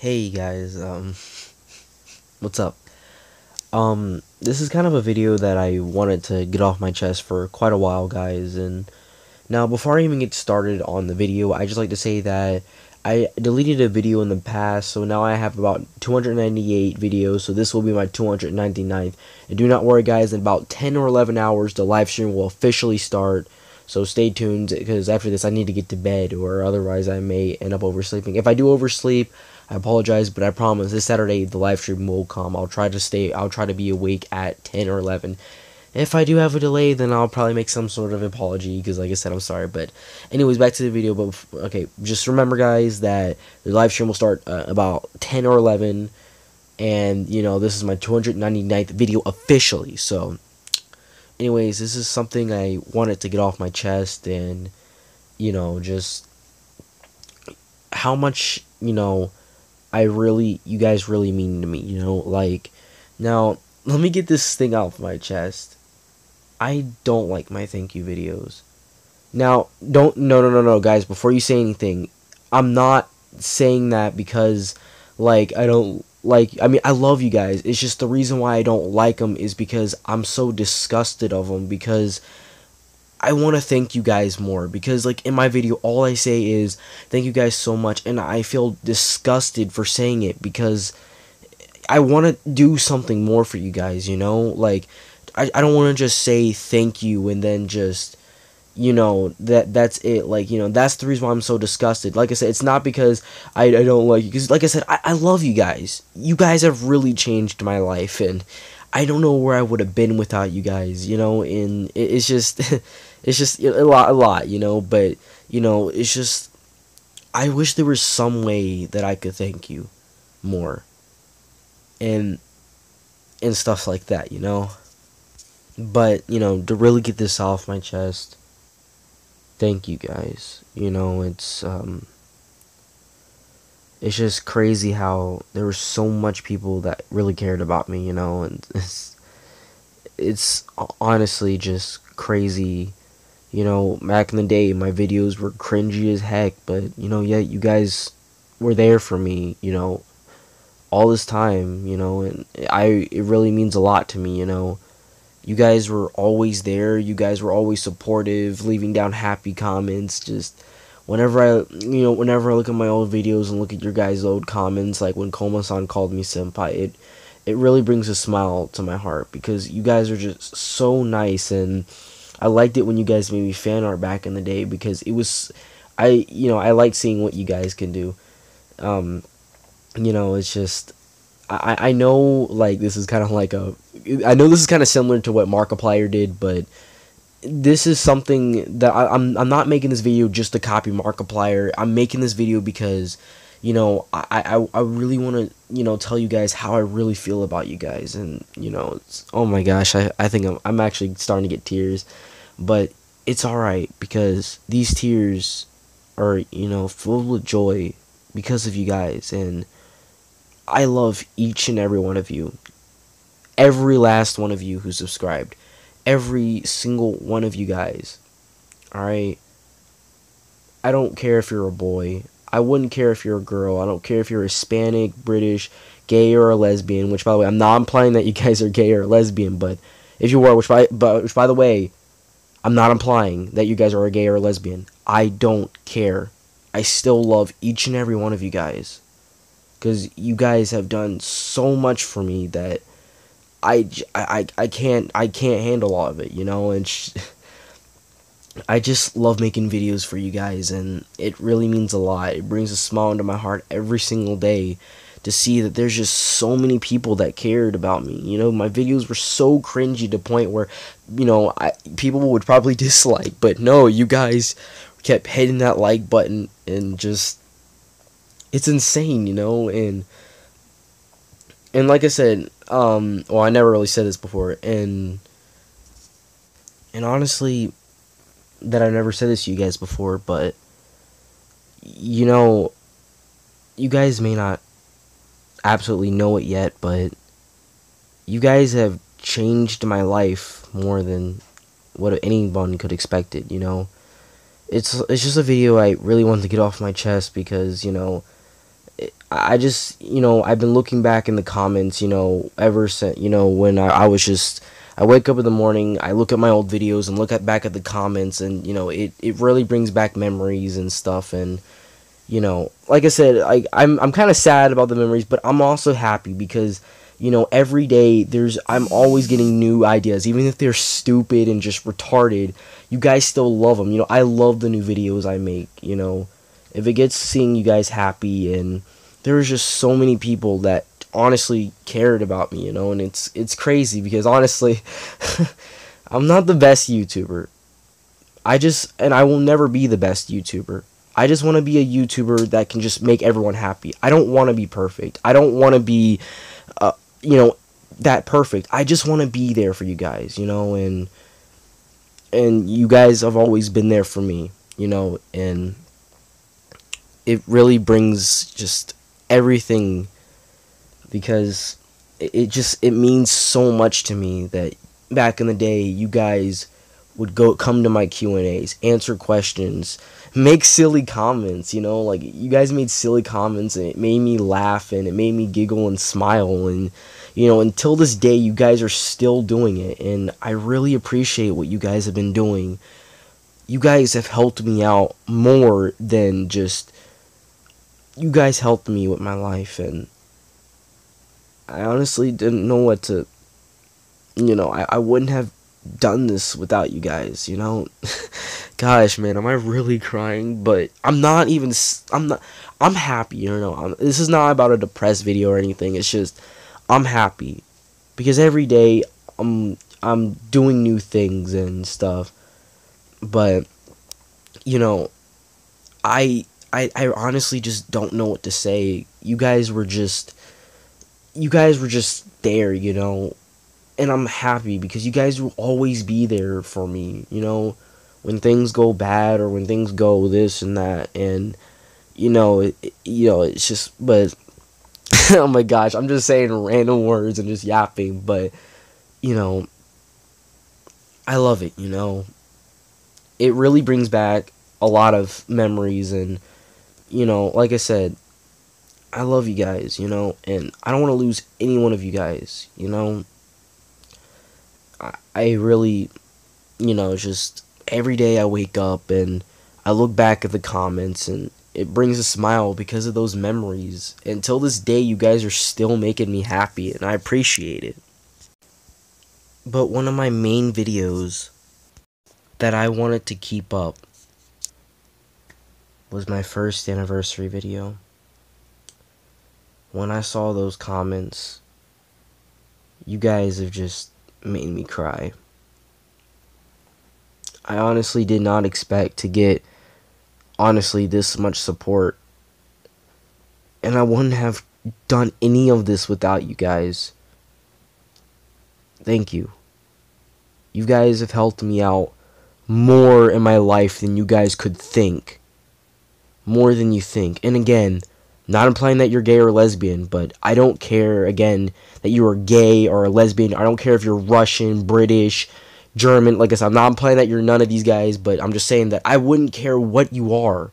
Hey guys, um, what's up? Um, this is kind of a video that I wanted to get off my chest for quite a while, guys, and now before I even get started on the video, I just like to say that I deleted a video in the past, so now I have about 298 videos, so this will be my 299th, and do not worry guys, in about 10 or 11 hours, the live stream will officially start, so stay tuned, because after this I need to get to bed, or otherwise I may end up oversleeping. If I do oversleep, I apologize, but I promise this Saturday the live stream will come. I'll try to stay. I'll try to be awake at 10 or 11. If I do have a delay, then I'll probably make some sort of apology because, like I said, I'm sorry. But, anyways, back to the video. But okay, just remember, guys, that the live stream will start uh, about 10 or 11, and you know this is my 299th video officially. So, anyways, this is something I wanted to get off my chest, and you know, just how much you know I really, you guys really mean to me, you know? Like, now, let me get this thing off my chest. I don't like my thank you videos. Now, don't, no, no, no, no, guys, before you say anything, I'm not saying that because, like, I don't like, I mean, I love you guys. It's just the reason why I don't like them is because I'm so disgusted of them because I want to thank you guys more because like in my video all I say is thank you guys so much and I feel disgusted for saying it because I want to do something more for you guys, you know? Like I I don't want to just say thank you and then just you know that that's it. Like you know that's the reason why i'm so disgusted. Like i said it's not because i, I don't like you because like i said I, I love you guys. You guys have really changed my life and i don't know where i would have been without you guys you know? And it, it's just it's just a lot a lot you know but you know it's just i wish there was some way that i could thank you more and and stuff like that you know? But you know to really get this off my chest thank you guys you know it's um it's just crazy how there were so much people that really cared about me you know and it's it's honestly just crazy you know, back in the day, my videos were cringy as heck, but, you know, yet you guys were there for me, you know, all this time, you know, and I, it really means a lot to me, you know. You guys were always there, you guys were always supportive, leaving down happy comments, just whenever I, you know, whenever I look at my old videos and look at your guys' old comments, like when Koma-san called me senpai, it, it really brings a smile to my heart because you guys are just so nice and I liked it when you guys made me fan art back in the day because it was, I you know I like seeing what you guys can do. Um, you know, it's just I I know like this is kind of like a I know this is kind of similar to what Markiplier did, but this is something that I, I'm I'm not making this video just to copy Markiplier. I'm making this video because you know, I, I, I really want to, you know, tell you guys how I really feel about you guys. And, you know, oh my gosh, I, I think I'm, I'm actually starting to get tears. But it's alright because these tears are, you know, filled with joy because of you guys. And I love each and every one of you. Every last one of you who subscribed. Every single one of you guys. Alright? I don't care if you're a boy. I wouldn't care if you're a girl. I don't care if you're Hispanic, British, gay, or a lesbian. Which, by the way, I'm not implying that you guys are gay or lesbian, but if you were, which by, but, which by the way, I'm not implying that you guys are a gay or a lesbian. I don't care. I still love each and every one of you guys. Because you guys have done so much for me that I, I, I can't I can't handle all of it, you know, and I just love making videos for you guys and it really means a lot. It brings a smile into my heart every single day to see that there's just so many people that cared about me. You know, my videos were so cringy to the point where, you know, I, people would probably dislike, but no, you guys kept hitting that like button and just it's insane, you know, and and like I said, um well I never really said this before and and honestly that I've never said this to you guys before, but you know, you guys may not absolutely know it yet, but you guys have changed my life more than what anyone could expect it, you know. It's it's just a video I really wanted to get off my chest because, you know, I just, you know, I've been looking back in the comments, you know, ever since, you know, when I, I was just, I wake up in the morning, I look at my old videos and look at back at the comments, and you know, it, it really brings back memories and stuff. And you know, like I said, I I'm I'm kind of sad about the memories, but I'm also happy because you know every day there's I'm always getting new ideas, even if they're stupid and just retarded. You guys still love them. You know, I love the new videos I make. You know, if it gets seeing you guys happy and there's just so many people that honestly cared about me, you know, and it's it's crazy because honestly, I'm not the best YouTuber. I just and I will never be the best YouTuber. I just want to be a YouTuber that can just make everyone happy. I don't want to be perfect. I don't want to be uh, you know, that perfect. I just want to be there for you guys, you know, and and you guys have always been there for me, you know, and it really brings just everything because it, just it means so much to me that back in the day you guys would go come to my Q&As, answer questions, make silly comments, you know, like you guys made silly comments and it made me laugh and it made me giggle and smile and you know, until this day you guys are still doing it and I really appreciate what you guys have been doing. You guys have helped me out more than just you guys helped me with my life and I honestly didn't know what to, you know, I, I wouldn't have done this without you guys, you know? Gosh, man, am I really crying? But I'm not even, I'm not, I'm happy, you know? I'm, this is not about a depressed video or anything. It's just, I'm happy. Because every day, I'm, I'm doing new things and stuff. But, you know, I, I, I honestly just don't know what to say. You guys were just you guys were just there, you know, and I'm happy because you guys will always be there for me, you know, when things go bad or when things go this and that, and you know, it, you know, it's just, but oh my gosh, I'm just saying random words and just yapping, but you know, I love it, you know. It really brings back a lot of memories and you know, like I said, I love you guys, you know, and I don't want to lose any one of you guys, you know. I, I really, you know, just every day I wake up and I look back at the comments and it brings a smile because of those memories. Until this day, you guys are still making me happy, and I appreciate it. But one of my main videos that I wanted to keep up was my first anniversary video when I saw those comments, you guys have just made me cry. I honestly did not expect to get, honestly, this much support. And I wouldn't have done any of this without you guys. Thank you. You guys have helped me out more in my life than you guys could think. More than you think. And again, not implying that you're gay or lesbian, but I don't care, again, that you are gay or a lesbian. I don't care if you're Russian, British, German. Like I said, I'm not implying that you're none of these guys, but I'm just saying that I wouldn't care what you are.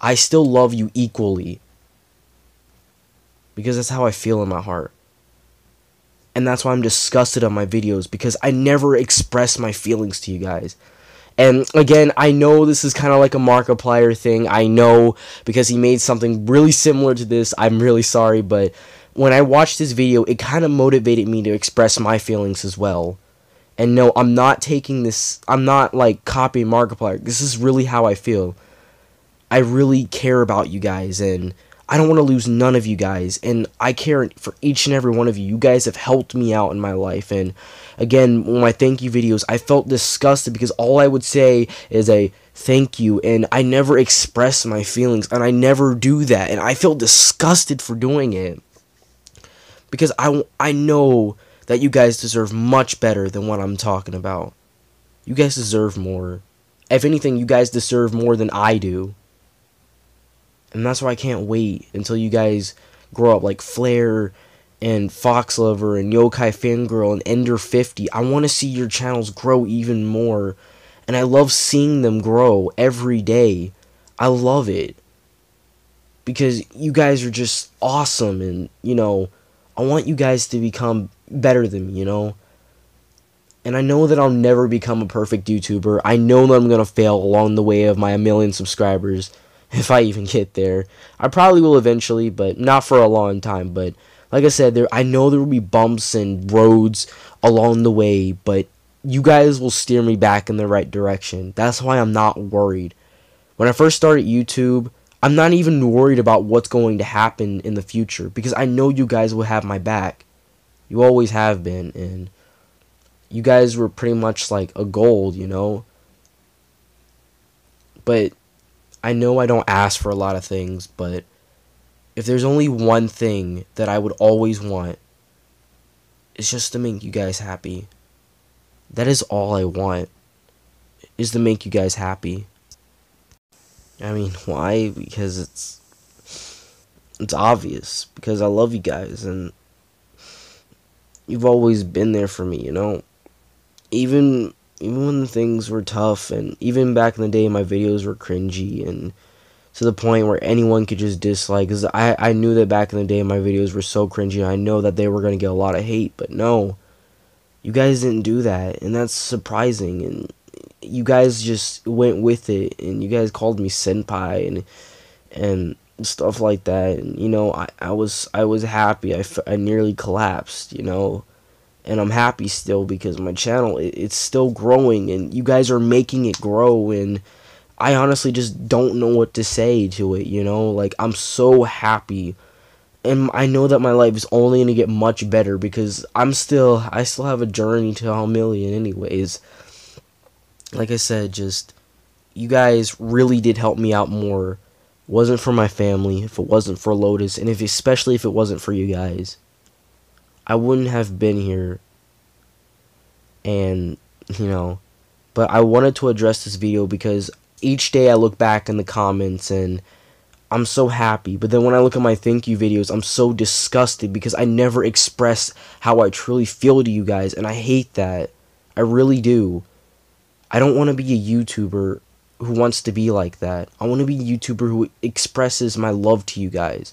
I still love you equally. Because that's how I feel in my heart. And that's why I'm disgusted on my videos, because I never express my feelings to you guys. And again, I know this is kind of like a Markiplier thing. I know because he made something really similar to this. I'm really sorry, but when I watched this video, it kind of motivated me to express my feelings as well. And no, I'm not taking this, I'm not like copying Markiplier. This is really how I feel. I really care about you guys and I don't want to lose none of you guys, and I care for each and every one of you. You guys have helped me out in my life, and again, my thank you videos, I felt disgusted because all I would say is a thank you, and I never express my feelings, and I never do that, and I feel disgusted for doing it because I, I know that you guys deserve much better than what I'm talking about. You guys deserve more. If anything, you guys deserve more than I do. And that's why I can't wait until you guys grow up like Flair and Fox Lover and Yokai Fangirl and Ender 50. I want to see your channels grow even more. And I love seeing them grow every day. I love it. because you guys are just awesome and you know I want you guys to become better than me, you know? And I know that I'll never become a perfect YouTuber. I know that I'm going to fail along the way of my million subscribers if I even get there. I probably will eventually, but not for a long time, but like I said, there I know there will be bumps and roads along the way, but you guys will steer me back in the right direction. That's why I'm not worried. When I first started YouTube, I'm not even worried about what's going to happen in the future because I know you guys will have my back. You always have been and you guys were pretty much like a gold, you know? But I know I don't ask for a lot of things, but if there's only one thing that I would always want, it's just to make you guys happy. That is all I want, is to make you guys happy. I mean, why? Because it's it's obvious because I love you guys and you've always been there for me, you know. Even even when things were tough and even back in the day my videos were cringy and to the point where anyone could just dislike cuz I I knew that back in the day my videos were so cringy. I know that they were going to get a lot of hate, but no. You guys didn't do that and that's surprising and you guys just went with it and you guys called me senpai and and stuff like that and you know I, I was I was happy I, I nearly collapsed you know and I'm happy still because my channel it, it's still growing and you guys are making it grow and I honestly just don't know what to say to it you know? Like I'm so happy and I know that my life is only going to get much better because I'm still I still have a journey to a million anyways. Like I said, just you guys really did help me out more. Wasn't for my family, if it wasn't for Lotus, and if especially if it wasn't for you guys, I wouldn't have been here. And you know, but I wanted to address this video because each day I look back in the comments and I'm so happy. But then when I look at my thank you videos, I'm so disgusted because I never express how I truly feel to you guys, and I hate that. I really do. I don't want to be a YouTuber who wants to be like that. I want to be a YouTuber who expresses my love to you guys.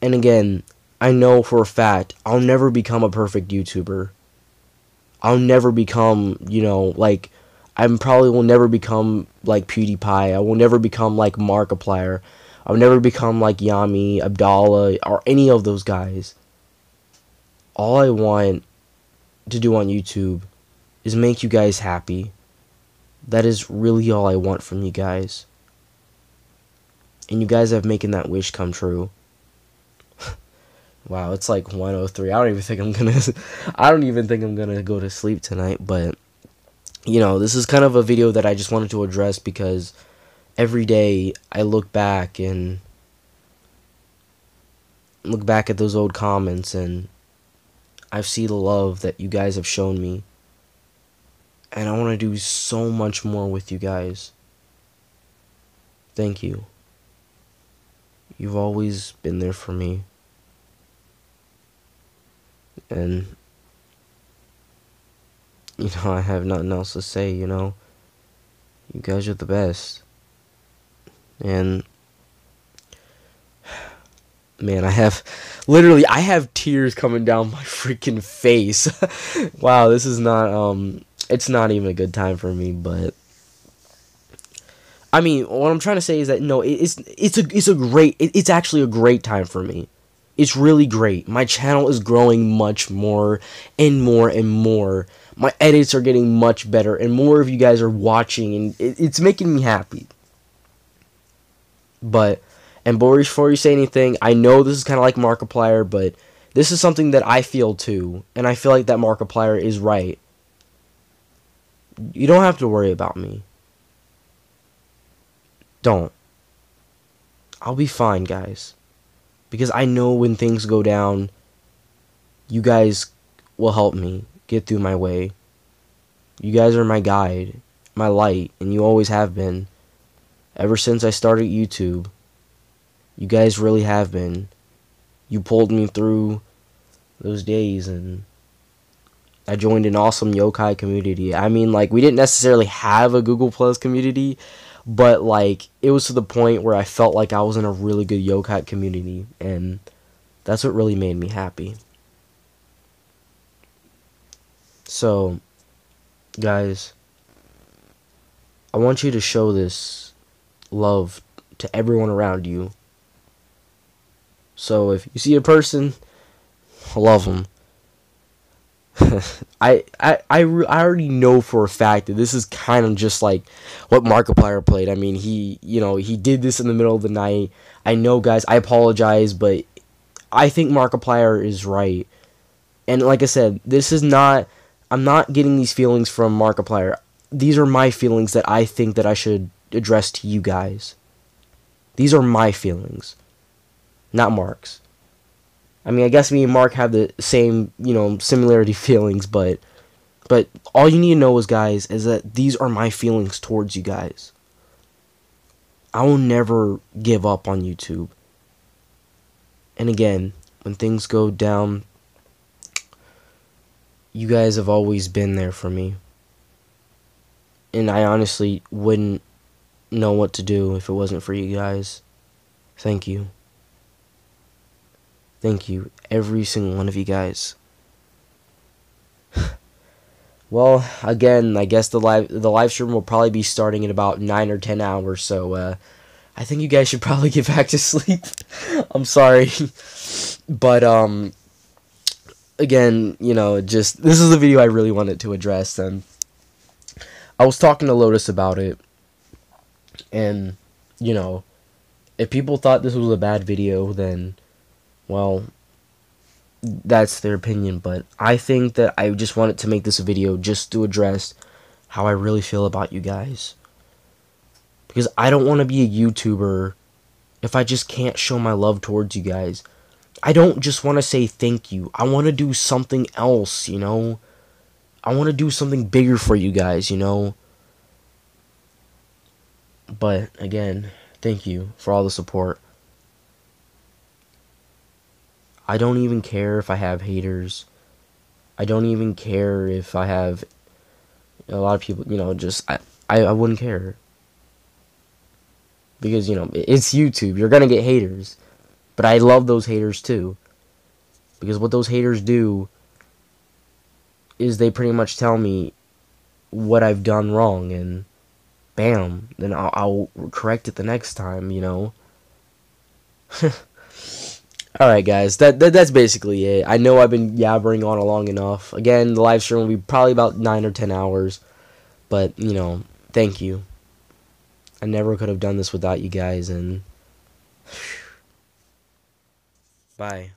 And again, I know for a fact I'll never become a perfect YouTuber. I'll never become, you know, like I probably will never become like PewDiePie. I will never become like Markiplier. I'll never become like Yami, Abdallah, or any of those guys. All I want to do on YouTube is make you guys happy. That is really all I want from you guys. And you guys have making that wish come true. Wow, it's like 103. I don't even think I'm going to I don't even think I'm going to go to sleep tonight, but you know, this is kind of a video that I just wanted to address because every day I look back and look back at those old comments and I see the love that you guys have shown me and I want to do so much more with you guys. Thank you. You've always been there for me. And, you know, I have nothing else to say, you know. You guys are the best. And, man, I have, literally, I have tears coming down my freaking face. wow, this is not, um, it's not even a good time for me, but I mean, what I'm trying to say is that no, it's it's a it's a great it, it's actually a great time for me. It's really great. My channel is growing much more and more and more. My edits are getting much better, and more of you guys are watching, and it, it's making me happy. But, and Boris, before you say anything, I know this is kind of like Markiplier, but this is something that I feel too, and I feel like that Markiplier is right you don't have to worry about me. Don't. I'll be fine, guys. Because I know when things go down, you guys will help me get through my way. You guys are my guide, my light, and you always have been. Ever since I started YouTube, you guys really have been. You pulled me through those days and I joined an awesome yokai community. I mean, like, we didn't necessarily have a Google Plus community, but like it was to the point where I felt like I was in a really good yokai community and that's what really made me happy. So, guys, I want you to show this love to everyone around you. So if you see a person, love them. I, I, I, I already know for a fact that this is kind of just like what Markiplier played. I mean, he, you know, he did this in the middle of the night. I know, guys, I apologize, but I think Markiplier is right. And like I said, this is not, I'm not getting these feelings from Markiplier. These are my feelings that I think that I should address to you guys. These are my feelings, not Mark's. I mean, I guess me and Mark have the same, you know, similarity feelings, but but all you need to know is guys is that these are my feelings towards you guys. I will never give up on YouTube. And again, when things go down, you guys have always been there for me. And I honestly wouldn't know what to do if it wasn't for you guys. Thank you. Thank you, every single one of you guys. well, again, I guess the live the live stream will probably be starting in about nine or ten hours, so uh, I think you guys should probably get back to sleep. I'm sorry, but um, again, you know, just this is the video I really wanted to address, and I was talking to Lotus about it, and you know, if people thought this was a bad video, then well, that's their opinion, but I think that I just wanted to make this video just to address how I really feel about you guys. Because I don't want to be a YouTuber if I just can't show my love towards you guys. I don't just want to say thank you. I want to do something else, you know? I want to do something bigger for you guys, you know? But, again, thank you for all the support. I don't even care if I have haters. I don't even care if I have a lot of people, you know, just I, I, I wouldn't care. Because, you know, it's YouTube. You're going to get haters. But I love those haters too. Because what those haters do is they pretty much tell me what I've done wrong and bam, then I'll, I'll correct it the next time, you know. All right, guys. That, that that's basically it. I know I've been yabbering on a long enough. Again, the live stream will be probably about nine or ten hours, but you know, thank you. I never could have done this without you guys, and bye.